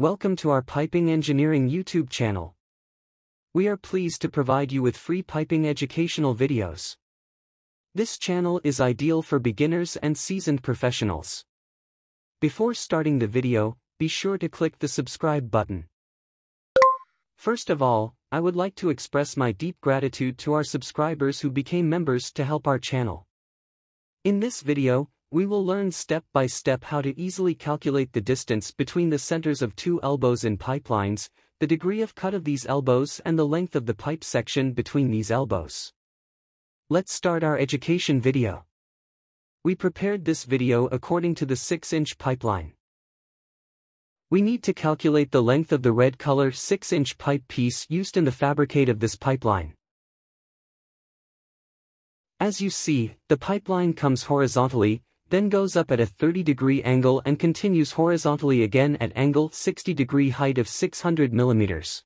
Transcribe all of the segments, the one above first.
Welcome to our Piping Engineering YouTube channel. We are pleased to provide you with free piping educational videos. This channel is ideal for beginners and seasoned professionals. Before starting the video, be sure to click the subscribe button. First of all, I would like to express my deep gratitude to our subscribers who became members to help our channel. In this video, we will learn step by step how to easily calculate the distance between the centers of two elbows in pipelines, the degree of cut of these elbows and the length of the pipe section between these elbows. Let's start our education video. We prepared this video according to the 6-inch pipeline. We need to calculate the length of the red color 6-inch pipe piece used in the fabricate of this pipeline. As you see, the pipeline comes horizontally, then goes up at a 30 degree angle and continues horizontally again at angle 60 degree height of 600 millimeters.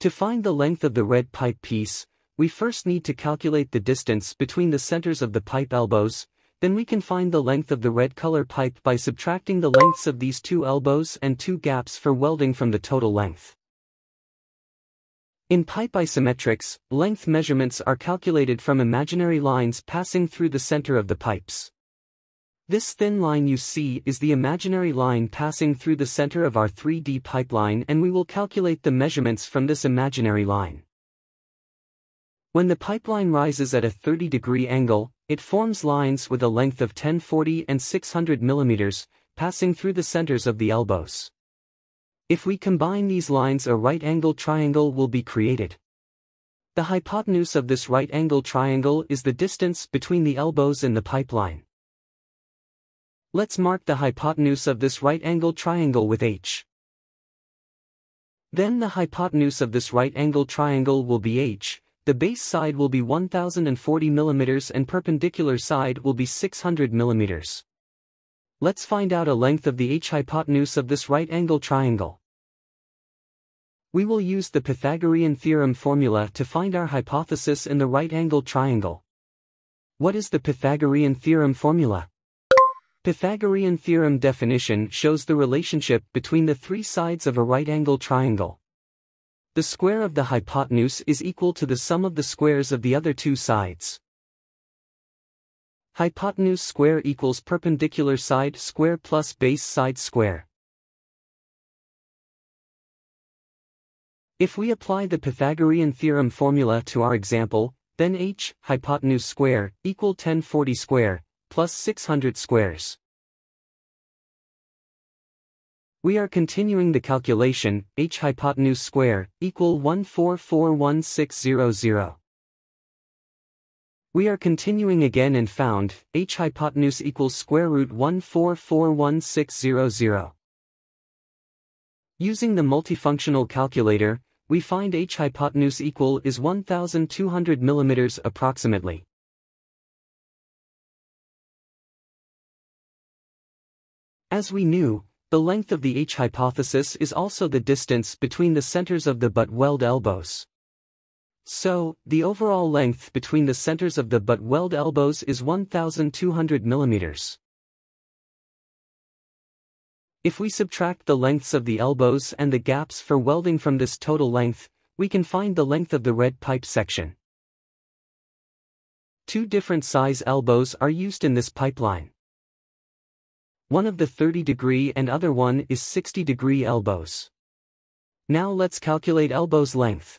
To find the length of the red pipe piece, we first need to calculate the distance between the centers of the pipe elbows, then we can find the length of the red color pipe by subtracting the lengths of these two elbows and two gaps for welding from the total length. In pipe isometrics, length measurements are calculated from imaginary lines passing through the center of the pipes. This thin line you see is the imaginary line passing through the center of our 3D pipeline and we will calculate the measurements from this imaginary line. When the pipeline rises at a 30 degree angle, it forms lines with a length of 1040 and 600 millimeters, passing through the centers of the elbows. If we combine these lines a right-angle triangle will be created. The hypotenuse of this right-angle triangle is the distance between the elbows in the pipeline. Let's mark the hypotenuse of this right-angle triangle with h. Then the hypotenuse of this right-angle triangle will be h, the base side will be 1040 mm and perpendicular side will be 600 mm. Let's find out a length of the h-hypotenuse of this right-angle triangle. We will use the Pythagorean theorem formula to find our hypothesis in the right-angle triangle. What is the Pythagorean theorem formula? Pythagorean theorem definition shows the relationship between the three sides of a right-angle triangle. The square of the hypotenuse is equal to the sum of the squares of the other two sides. Hypotenuse square equals perpendicular side square plus base side square. If we apply the Pythagorean theorem formula to our example, then h, hypotenuse square, equal 1040 square, plus 600 squares. We are continuing the calculation, h hypotenuse square, equal 1441600. We are continuing again and found, h hypotenuse equals square root 1441600. Using the multifunctional calculator, we find h hypotenuse equal is 1200 millimeters approximately. As we knew, the length of the H-hypothesis is also the distance between the centers of the butt weld elbows. So, the overall length between the centers of the butt weld elbows is 1200 millimeters. If we subtract the lengths of the elbows and the gaps for welding from this total length, we can find the length of the red pipe section. Two different size elbows are used in this pipeline. One of the 30 degree and other one is 60 degree elbows. Now let's calculate elbows length.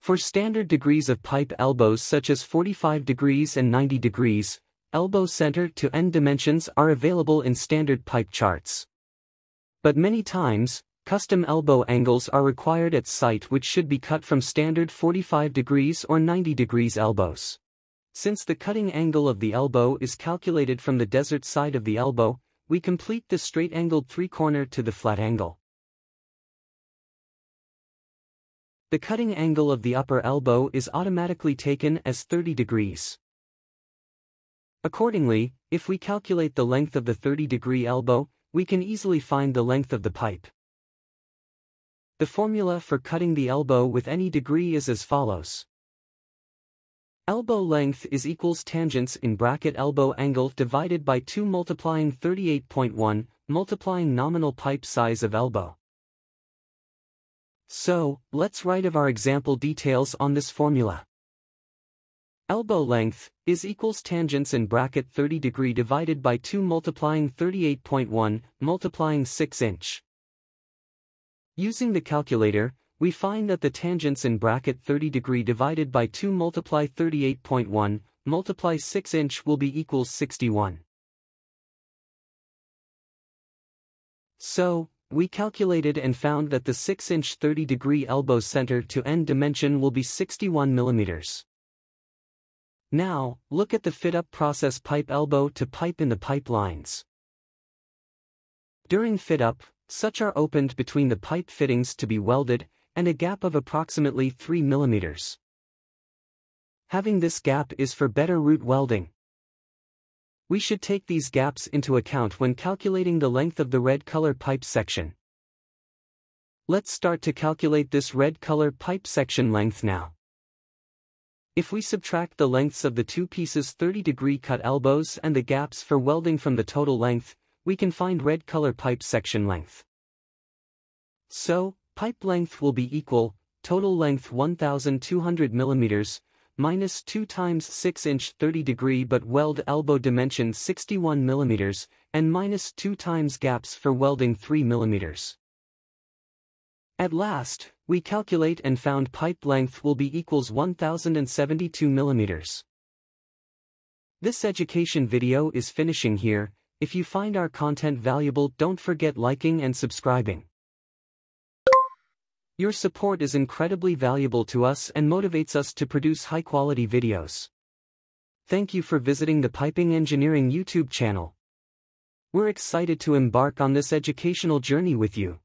For standard degrees of pipe elbows such as 45 degrees and 90 degrees, elbow center to end dimensions are available in standard pipe charts. But many times, custom elbow angles are required at site which should be cut from standard 45 degrees or 90 degrees elbows. Since the cutting angle of the elbow is calculated from the desert side of the elbow, we complete the straight-angled three-corner to the flat angle. The cutting angle of the upper elbow is automatically taken as 30 degrees. Accordingly, if we calculate the length of the 30-degree elbow, we can easily find the length of the pipe. The formula for cutting the elbow with any degree is as follows. Elbow length is equals tangents in bracket elbow angle divided by 2 multiplying 38.1, multiplying nominal pipe size of elbow. So, let's write of our example details on this formula. Elbow length is equals tangents in bracket 30 degree divided by 2 multiplying 38.1 multiplying 6 inch. Using the calculator, we find that the tangents in bracket 30 degree divided by 2 multiply 38.1 multiply 6 inch will be equals 61. So, we calculated and found that the 6 inch 30 degree elbow center to end dimension will be 61 millimeters. Now, look at the fit-up process pipe elbow to pipe in the pipe lines. During fit-up, such are opened between the pipe fittings to be welded, and a gap of approximately 3 mm. Having this gap is for better root welding. We should take these gaps into account when calculating the length of the red color pipe section. Let's start to calculate this red color pipe section length now. If we subtract the lengths of the two pieces 30 degree cut elbows and the gaps for welding from the total length, we can find red color pipe section length. So, pipe length will be equal, total length 1200 mm, minus 2 times 6 inch 30 degree butt weld elbow dimension 61 mm, and minus 2 times gaps for welding 3 mm. At last, we calculate and found pipe length will be equals 1072 millimeters. This education video is finishing here, if you find our content valuable don't forget liking and subscribing. Your support is incredibly valuable to us and motivates us to produce high-quality videos. Thank you for visiting the Piping Engineering YouTube channel. We're excited to embark on this educational journey with you.